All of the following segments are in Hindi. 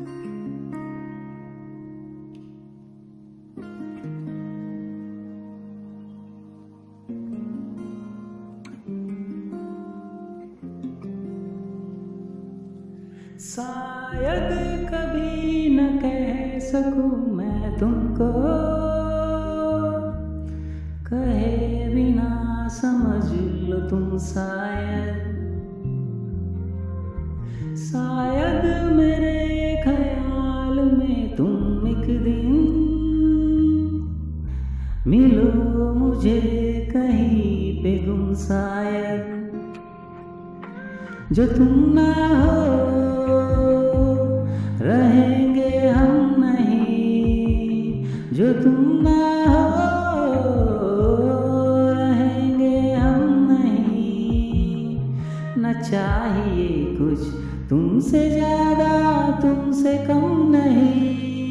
शायद कभी न कह सकूँ मैं तुमको। कहे बिना समझ लो तुम शायद। शायद मेरे तुम एक दिन मिलो मुझे कहीं पे गुम शायद। जो तुम ना हो, रहेंगे हम नहीं। जो तुम ना हो, रहेंगे हम नहीं। न चाहिए कुछ तुमसे ज़्यादा, तुमसे कम नहीं।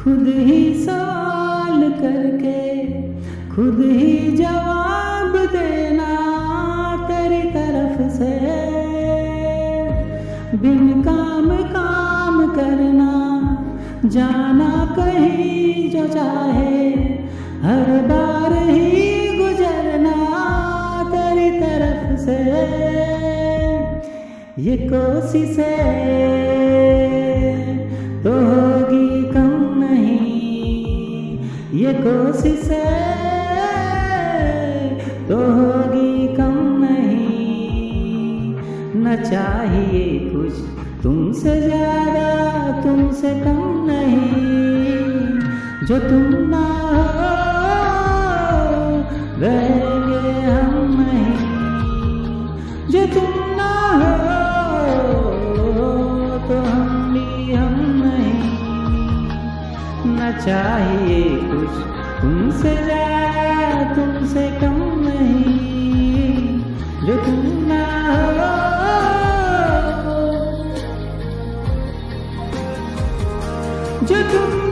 खुद ही सवाल करके, खुद ही जवाब देना तेरी तरफ़ से। बिन काम काम करना, जाना कहीं जो चाहे, हर बार ही गुजरना तेरी तरफ़ से। ये कोशिशें तो ये है तो होगी कम नहीं। न चाहिए कुछ तुमसे ज़्यादा, तुमसे कम नहीं। जो तुम ना चाहिए कुछ। तुमसे ज़्यादा तुमसे कम नहीं। जो तुम ना हो। जो तुम